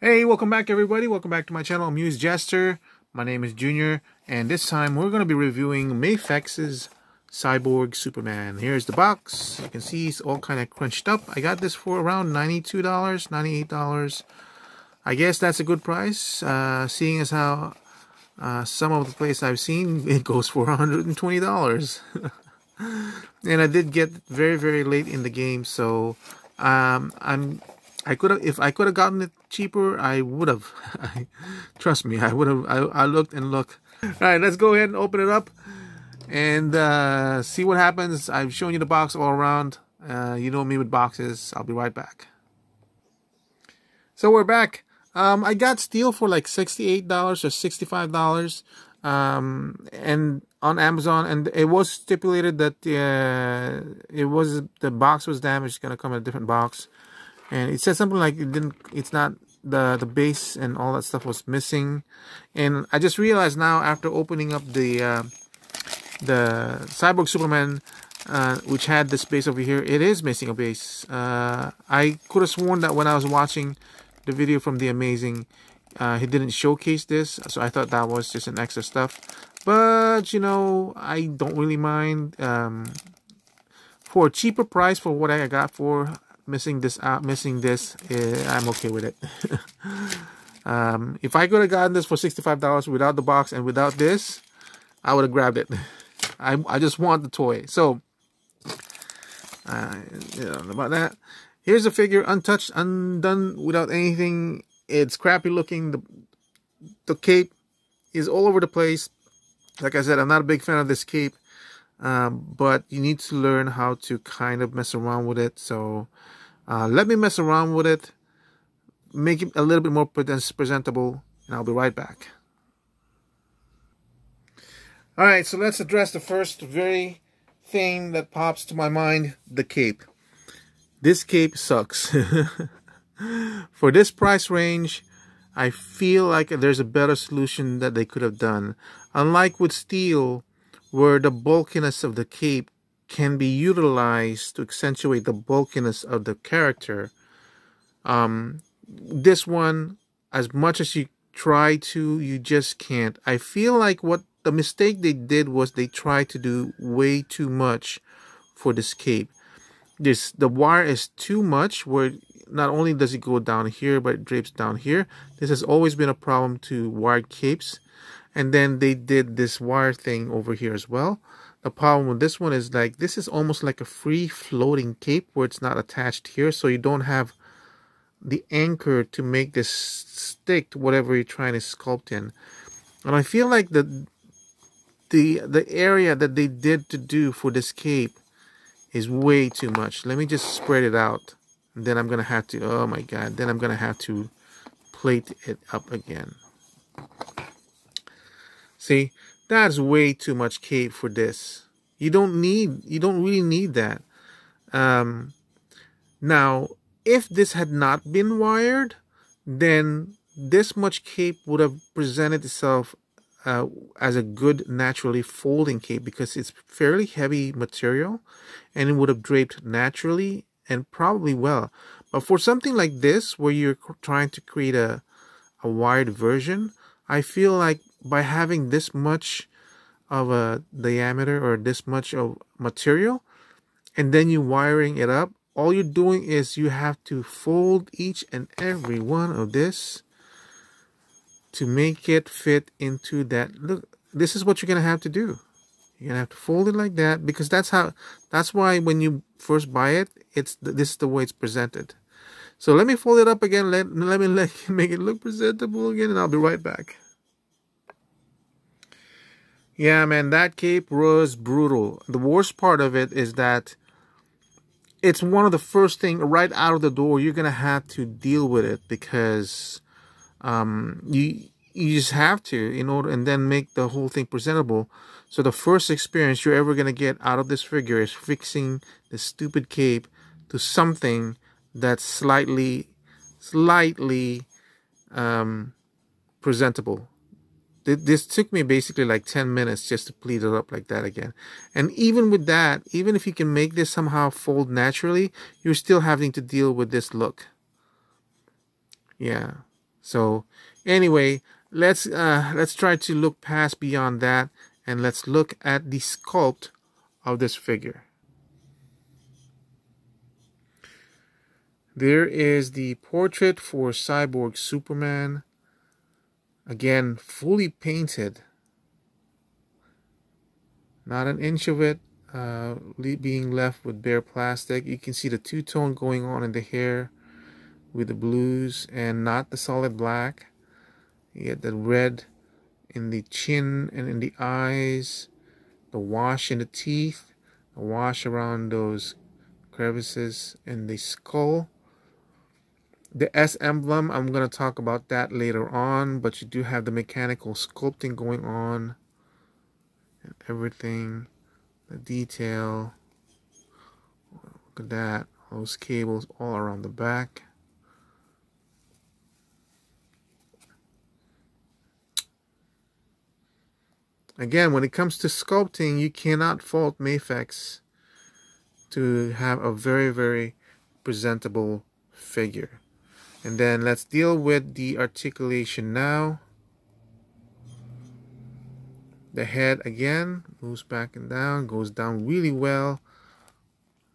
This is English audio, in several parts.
Hey, welcome back everybody. Welcome back to my channel, Amused Jester. My name is Junior, and this time we're going to be reviewing Mafex's Cyborg Superman. Here's the box. You can see it's all kind of crunched up. I got this for around $92, $98. I guess that's a good price, uh, seeing as how uh, some of the place I've seen, it goes for $120. and I did get very, very late in the game, so um, I'm I could have if I could have gotten it cheaper, I would have. Trust me, I would have. I, I looked and looked. All right, let's go ahead and open it up and uh, see what happens. I've shown you the box all around. Uh, you know me with boxes. I'll be right back. So we're back. Um, I got Steel for like $68 or $65 um, and on Amazon, and it was stipulated that uh, it was the box was damaged. It's gonna come in a different box and it said something like it didn't it's not the the base and all that stuff was missing. And i just realized now after opening up the uh, the cyborg superman uh, which had this base over here it is missing a base. Uh, i could have sworn that when i was watching the video from the amazing uh, he didn't showcase this. So i thought that was just an extra stuff. But you know i don't really mind um, for a cheaper price for what i got for missing this out, missing this, uh, I'm okay with it. um, if I could have gotten this for $65 without the box and without this, I would have grabbed it. I, I just want the toy. So, uh, about that. Here's a figure, untouched, undone, without anything. It's crappy looking. The, the cape is all over the place. Like I said, I'm not a big fan of this cape. Um, but you need to learn how to kind of mess around with it. So uh, let me mess around with it, make it a little bit more presentable, and I'll be right back. All right, so let's address the first very thing that pops to my mind, the cape. This cape sucks. For this price range, I feel like there's a better solution that they could have done. Unlike with steel, where the bulkiness of the cape can be utilized to accentuate the bulkiness of the character. Um, this one, as much as you try to, you just can't. I feel like what the mistake they did was they tried to do way too much for this cape. This the wire is too much where not only does it go down here but it drapes down here. This has always been a problem to wired capes. And then they did this wire thing over here as well. The problem with this one is like this is almost like a free floating cape where it's not attached here so you don't have the anchor to make this stick to whatever you're trying to sculpt in. And I feel like the the the area that they did to do for this cape is way too much. Let me just spread it out. And then I'm gonna have to oh my god, then I'm gonna have to plate it up again. See, that's way too much cape for this. You don't need, you don't really need that. Um, now, if this had not been wired, then this much cape would have presented itself uh, as a good naturally folding cape because it's fairly heavy material and it would have draped naturally and probably well. But for something like this, where you're trying to create a, a wired version, I feel like by having this much of a diameter or this much of material and then you wiring it up all you're doing is you have to fold each and every one of this to make it fit into that look this is what you're gonna have to do. You're gonna have to fold it like that because that's how that's why when you first buy it it's this is the way it's presented. So let me fold it up again let, let me let, make it look presentable again and I'll be right back yeah, man, that cape was brutal. The worst part of it is that it's one of the first thing right out of the door you're gonna have to deal with it because um, you you just have to in order and then make the whole thing presentable. So the first experience you're ever gonna get out of this figure is fixing the stupid cape to something that's slightly slightly um, presentable this took me basically like 10 minutes just to pleat it up like that again. And even with that, even if you can make this somehow fold naturally, you're still having to deal with this look. Yeah. So anyway, let's uh, let's try to look past beyond that and let's look at the sculpt of this figure. There is the portrait for Cyborg Superman. Again, fully painted. Not an inch of it uh, being left with bare plastic. You can see the two-tone going on in the hair with the blues and not the solid black. You get the red in the chin and in the eyes, the wash in the teeth, the wash around those crevices in the skull. The S emblem, I'm going to talk about that later on, but you do have the mechanical sculpting going on and everything, the detail. Look at that, those cables all around the back. Again, when it comes to sculpting, you cannot fault Mafex to have a very, very presentable figure. And then let's deal with the articulation now. The head again moves back and down, goes down really well.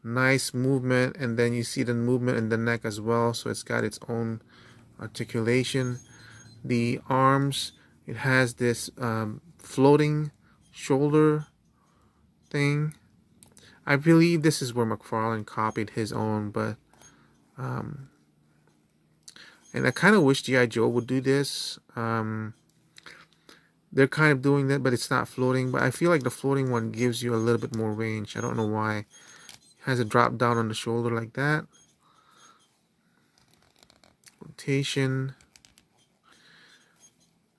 Nice movement, and then you see the movement in the neck as well, so it's got its own articulation. The arms, it has this um, floating shoulder thing. I believe this is where McFarlane copied his own, but um, and I kind of wish G.I. Joe would do this. Um, they're kind of doing that, but it's not floating. But I feel like the floating one gives you a little bit more range. I don't know why. It has a drop down on the shoulder like that. Rotation.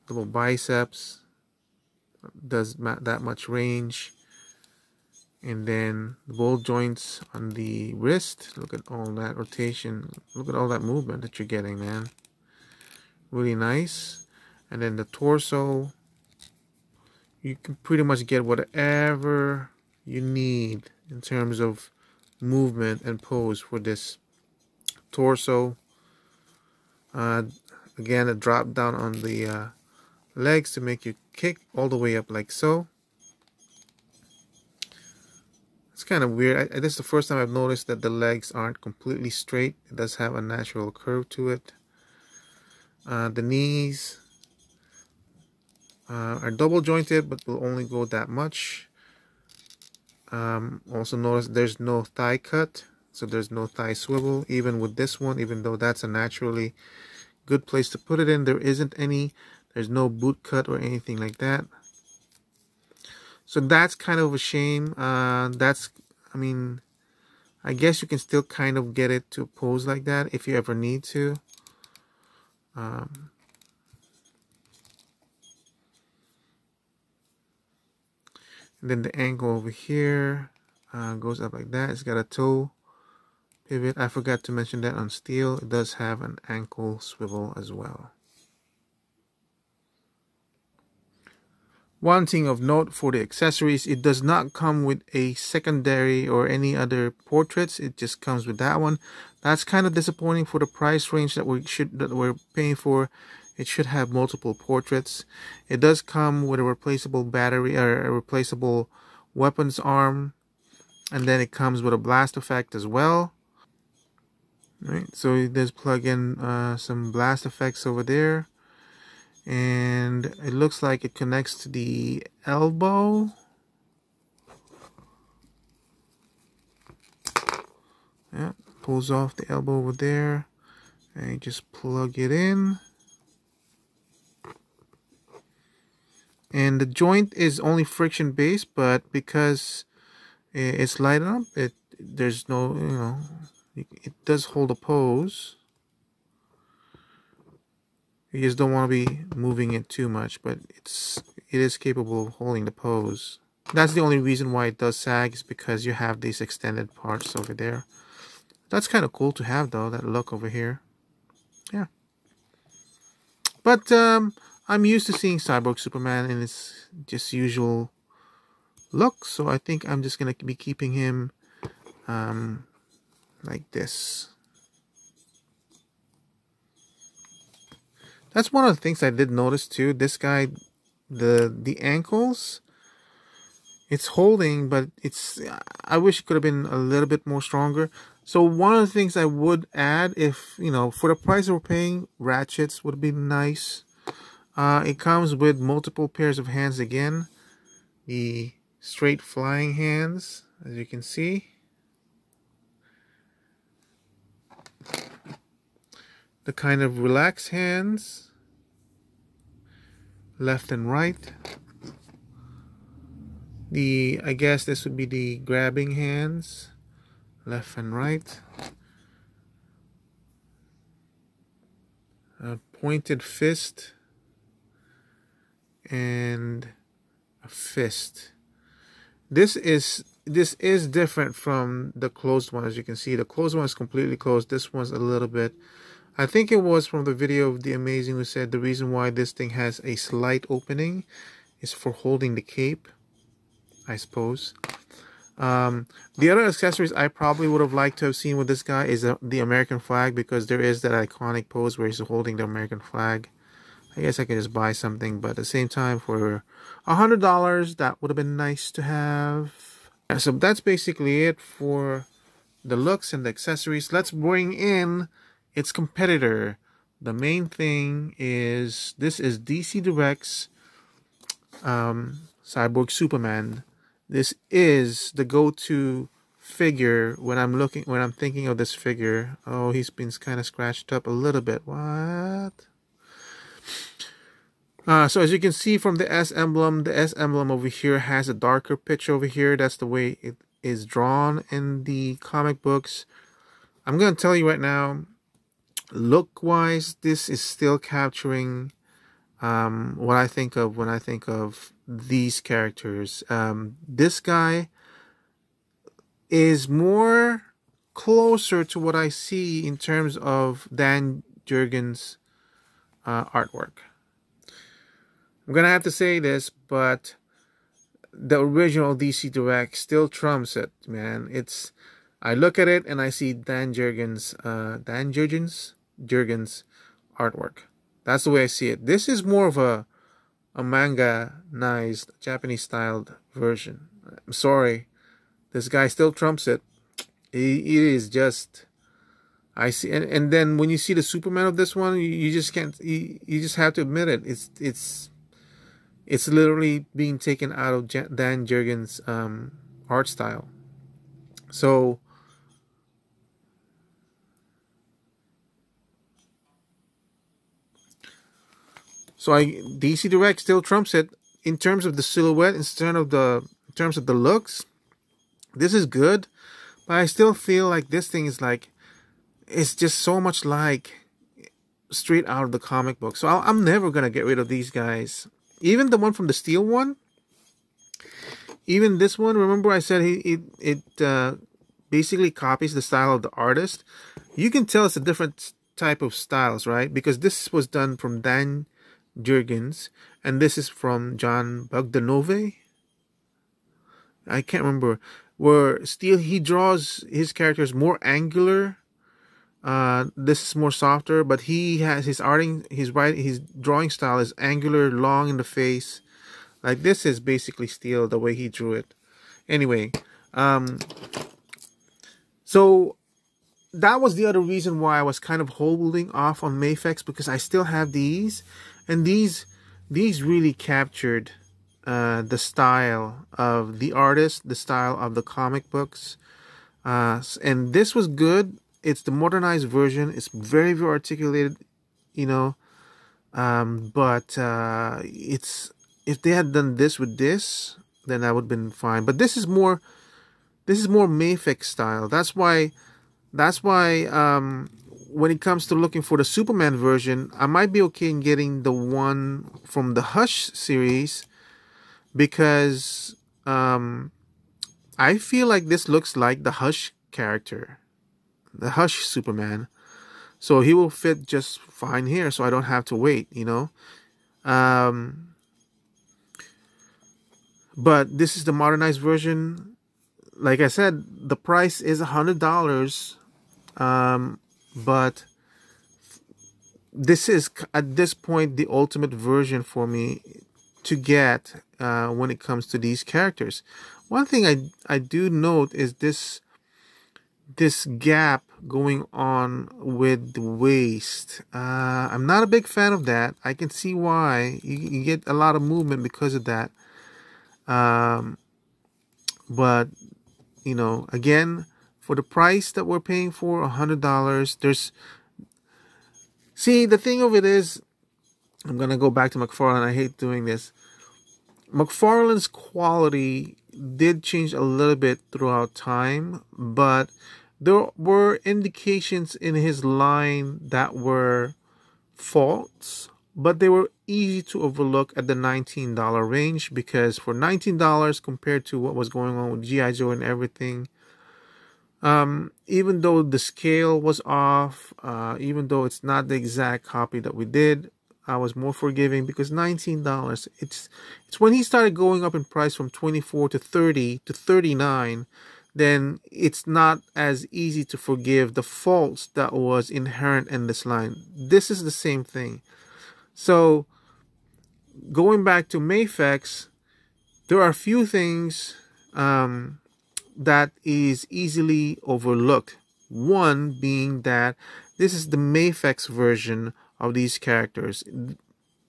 Little biceps does that much range and then the ball joints on the wrist. Look at all that rotation. Look at all that movement that you're getting man. Really nice. And then the torso. You can pretty much get whatever you need in terms of movement and pose for this torso. Uh, again a drop down on the uh, legs to make you kick all the way up like so. It's kind of weird. I, this is the first time I've noticed that the legs aren't completely straight. It does have a natural curve to it. Uh, the knees uh, are double jointed but will only go that much. Um, also notice there's no thigh cut. So there's no thigh swivel even with this one even though that's a naturally good place to put it in. There isn't any there's no boot cut or anything like that. So that's kind of a shame. Uh, that's, I mean, I guess you can still kind of get it to pose like that if you ever need to. Um, then the angle over here uh, goes up like that. It's got a toe pivot. I forgot to mention that on steel. It does have an ankle swivel as well. One thing of note for the accessories, it does not come with a secondary or any other portraits. It just comes with that one. That's kind of disappointing for the price range that we should that we're paying for. It should have multiple portraits. It does come with a replaceable battery or a replaceable weapons arm, and then it comes with a blast effect as well. Right, so it does plug in uh, some blast effects over there and it looks like it connects to the elbow. Yeah pulls off the elbow over there and just plug it in. And the joint is only friction based but because it's light up it there's no you know it does hold a pose you just don't want to be moving it too much, but it's it is capable of holding the pose. That's the only reason why it does sag is because you have these extended parts over there. That's kind of cool to have though, that look over here. Yeah. But um, I'm used to seeing Cyborg Superman in his just usual look, so I think I'm just going to be keeping him um, like this. That's one of the things I did notice too. This guy, the the ankles, it's holding, but it's. I wish it could have been a little bit more stronger. So one of the things I would add, if you know, for the price we're paying, ratchets would be nice. Uh, it comes with multiple pairs of hands again. The straight flying hands, as you can see. The kind of relaxed hands, left and right. The, I guess this would be the grabbing hands, left and right. A pointed fist and a fist. This is this is different from the closed one as you can see. The closed one is completely closed. This one's a little bit I think it was from the video of The Amazing who said the reason why this thing has a slight opening is for holding the cape, I suppose. Um, the other accessories I probably would have liked to have seen with this guy is the American flag because there is that iconic pose where he's holding the American flag. I guess I could just buy something, but at the same time, for a hundred dollars, that would have been nice to have. So that's basically it for the looks and the accessories. Let's bring in its competitor. The main thing is this is DC Direct's um, Cyborg Superman. This is the go-to figure when I'm looking when I'm thinking of this figure. Oh, he's been kind of scratched up a little bit. What? Uh, so as you can see from the S emblem, the S emblem over here has a darker pitch over here. That's the way it is drawn in the comic books. I'm going to tell you right now, look wise, this is still capturing um, what I think of when I think of these characters. Um, this guy is more closer to what I see in terms of Dan Jurgens' uh, artwork. I'm gonna have to say this, but the original DC Direct still trumps it, man. It's I look at it and I see Dan Jurgens, uh, Dan Jurgens, Jurgens artwork. That's the way I see it. This is more of a a manga-nized Japanese styled version. I'm sorry, this guy still trumps it. He, he is just I see, and, and then when you see the Superman of this one, you, you just can't. You, you just have to admit it. It's it's it's literally being taken out of Dan Jurgens' um, art style. So So I DC Direct still trumps it in terms of the silhouette, instead of the in terms of the looks. This is good, but I still feel like this thing is like it's just so much like straight out of the comic book. So i am never gonna get rid of these guys. Even the one from the steel one. Even this one. Remember I said he it it uh, basically copies the style of the artist. You can tell it's a different type of styles, right? Because this was done from Dan Jurgens, and this is from Jon Bogdanove. I can't remember where still he draws his characters more angular. Uh, this is more softer, but he has his arting, his writing, his drawing style is angular, long in the face. Like this is basically steel the way he drew it. Anyway, um, so that was the other reason why I was kind of holding off on Mafex because I still have these and these these really captured uh, the style of the artist, the style of the comic books, uh, and this was good. It's the modernized version. It's very very articulated, you know, um, but uh, it's if they had done this with this, then that would have been fine. But this is more, this is more Mafex style. That's why, that's why um, when it comes to looking for the Superman version, I might be okay in getting the one from the Hush series because um, I feel like this looks like the Hush character, the Hush Superman. So he will fit just fine here, so I don't have to wait, you know. Um, but this is the modernized version. Like I said, the price is a hundred dollars. Um, but this is at this point the ultimate version for me to get uh, when it comes to these characters. One thing I I do note is this this gap going on with the waist. Uh, I'm not a big fan of that. I can see why you, you get a lot of movement because of that. Um, but you know, again, for the price that we're paying for a hundred dollars, there's see the thing of it is, I'm gonna go back to McFarlane. I hate doing this. McFarlane's quality did change a little bit throughout time, but there were indications in his line that were faults, but they were easy to overlook at the $19 range because for $19 compared to what was going on with G.I. Joe and everything, um, even though the scale was off, uh, even though it's not the exact copy that we did, I was more forgiving because $19 it's it's when he started going up in price from 24 to 30 to 39 then it's not as easy to forgive the faults that was inherent in this line. This is the same thing. So going back to Mafex, there are a few things um, that is easily overlooked. One being that this is the Mafex version of these characters.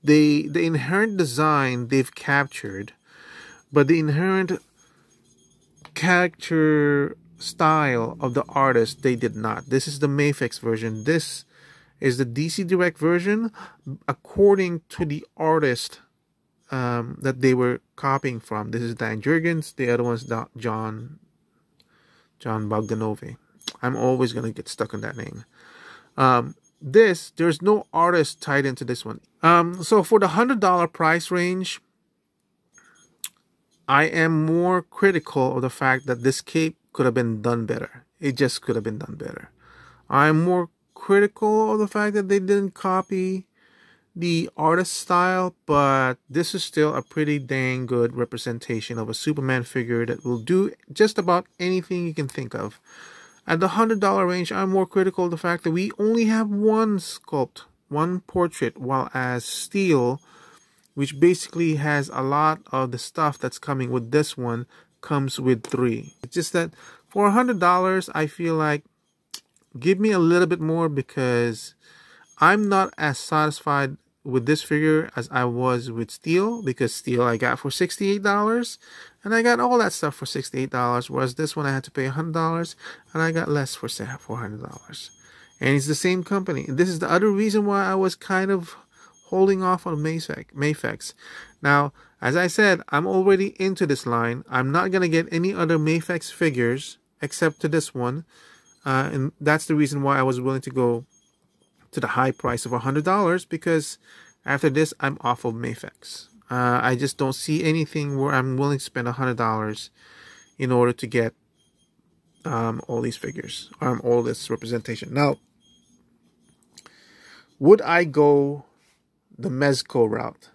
They the inherent design they've captured, but the inherent character style of the artist they did not. This is the Mafex version. This is the DC Direct version according to the artist um, that they were copying from. This is Dan Jurgens. The other one's Jon Jon Bogdanove. I'm always gonna get stuck on that name. Um, this there's no artist tied into this one. Um, so for the hundred dollar price range, I am more critical of the fact that this cape could have been done better. It just could have been done better. I'm more critical of the fact that they didn't copy the artist style, but this is still a pretty dang good representation of a Superman figure that will do just about anything you can think of. At the $100 range, I'm more critical of the fact that we only have one sculpt, one portrait, while as Steel which basically has a lot of the stuff that's coming with this one comes with three. It's just that for a hundred dollars, I feel like give me a little bit more because I'm not as satisfied with this figure as I was with Steel because Steel I got for $68 and I got all that stuff for $68 whereas this one I had to pay $100 and I got less for $400 and it's the same company this is the other reason why I was kind of holding off on Mafex. Now, as I said, I'm already into this line. I'm not going to get any other Mafex figures except to this one. Uh, and that's the reason why I was willing to go to the high price of $100 because after this, I'm off of Mafex. Uh, I just don't see anything where I'm willing to spend $100 in order to get um, all these figures, um, all this representation. Now, would I go the Mezco route.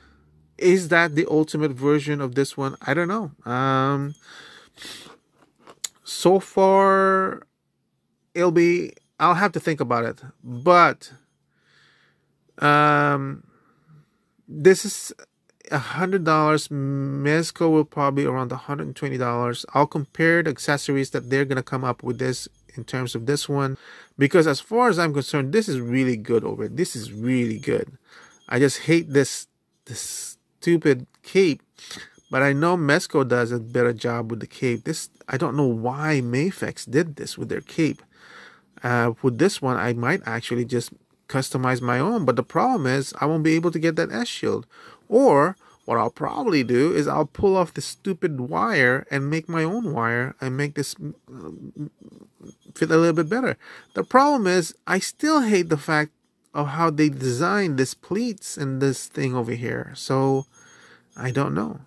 Is that the ultimate version of this one? I don't know. Um, so far, it'll be. I'll have to think about it. But um, this is a hundred dollars. Mezco will probably around hundred and twenty dollars. I'll compare the accessories that they're gonna come up with this in terms of this one, because as far as I'm concerned, this is really good over. This is really good. I just hate this this stupid cape. But I know Mezco does a better job with the cape. This I don't know why Mafex did this with their cape. Uh, with this one, I might actually just customize my own. But the problem is, I won't be able to get that S shield. Or what I'll probably do is I'll pull off the stupid wire and make my own wire and make this uh, fit a little bit better. The problem is, I still hate the fact of how they designed this pleats and this thing over here. So I don't know.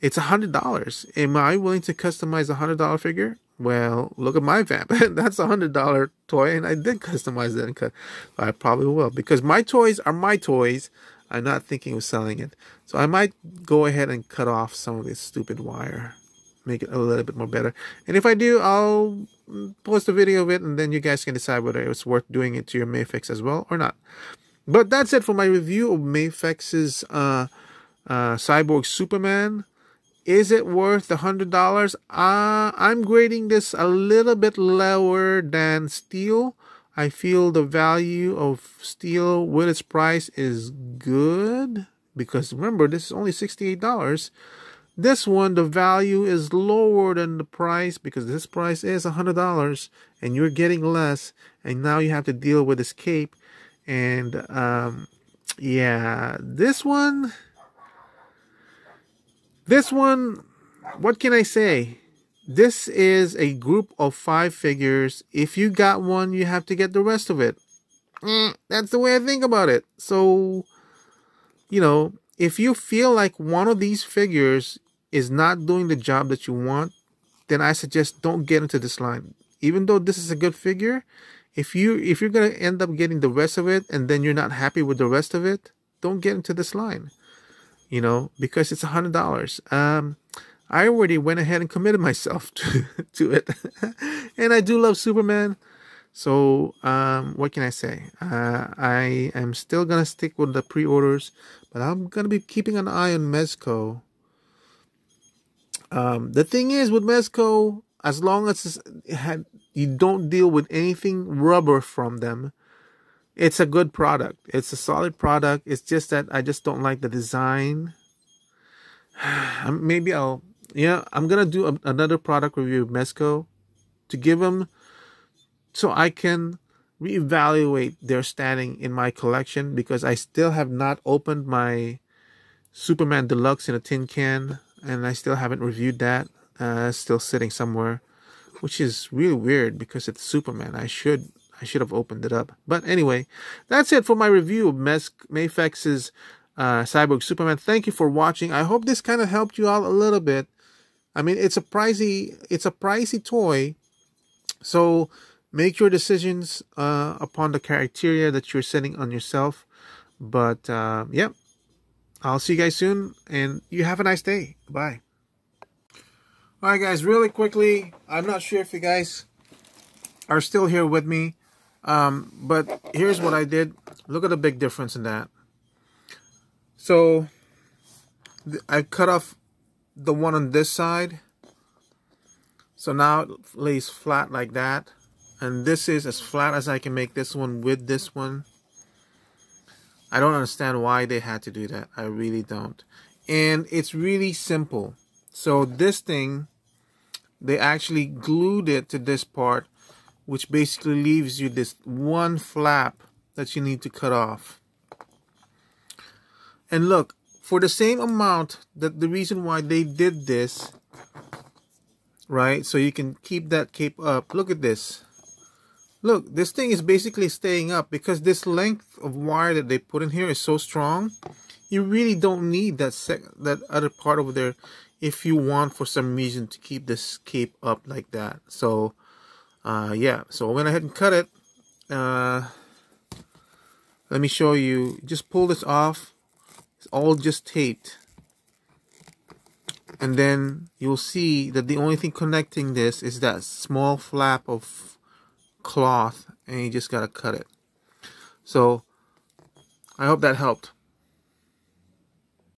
It's a hundred dollars. Am I willing to customize a hundred dollar figure? Well, look at my vamp. That's a hundred dollar toy, and I did customize it and cut. I probably will because my toys are my toys. I'm not thinking of selling it, so I might go ahead and cut off some of this stupid wire, make it a little bit more better. And if I do, I'll post a video of it and then you guys can decide whether it's worth doing it to your Mafex as well or not. But that's it for my review of Mafex's uh, uh, Cyborg Superman. Is it worth the hundred dollars? Uh, I'm grading this a little bit lower than steel. I feel the value of steel with its price is good because remember this is only $68 this one the value is lower than the price because this price is $100 and you're getting less and now you have to deal with this cape and um, yeah this one this one what can I say this is a group of five figures if you got one you have to get the rest of it mm, that's the way I think about it so you know if you feel like one of these figures is not doing the job that you want, then I suggest don't get into this line. Even though this is a good figure, if you if you're gonna end up getting the rest of it and then you're not happy with the rest of it, don't get into this line. You know, because it's a hundred dollars. Um I already went ahead and committed myself to, to it. and I do love Superman. So, um, what can I say? Uh, I am still gonna stick with the pre-orders, but I'm gonna be keeping an eye on Mezco. Um, the thing is with Mezco, as long as had, you don't deal with anything rubber from them, it's a good product. It's a solid product. It's just that I just don't like the design. Maybe I'll, yeah, I'm gonna do a, another product review of Mezco to give them so I can reevaluate their standing in my collection because I still have not opened my Superman Deluxe in a tin can and I still haven't reviewed that. Uh, still sitting somewhere, which is really weird because it's Superman. I should I should have opened it up. But anyway, that's it for my review of Mes- Mafex's uh, Cyborg Superman. Thank you for watching. I hope this kind of helped you out a little bit. I mean, it's a pricey it's a pricey toy, so make your decisions uh, upon the criteria that you're setting on yourself. But uh, yeah, I'll see you guys soon, and you have a nice day. Bye. All right, guys, really quickly, I'm not sure if you guys are still here with me, um, but here's what I did. Look at the big difference in that. So, I cut off the one on this side. So now it lays flat like that and this is as flat as I can make this one with this one I don't understand why they had to do that I really don't and it's really simple so this thing they actually glued it to this part which basically leaves you this one flap that you need to cut off and look for the same amount that the reason why they did this right so you can keep that cape up look at this Look, this thing is basically staying up because this length of wire that they put in here is so strong. You really don't need that sec that other part over there if you want for some reason to keep this cape up like that. So, uh, yeah. So I went ahead and cut it. Uh, let me show you. Just pull this off. It's all just taped. And then you'll see that the only thing connecting this is that small flap of cloth and you just got to cut it. So I hope that helped.